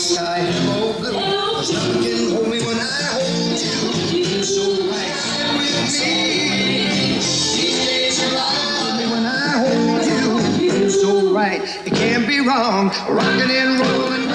side Oh, blue, there's nothing hold me when I hold you. So right. can with me. These days are hold me when I hold you. So right, it can't be wrong. Rocking and rolling.